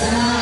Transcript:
Yes.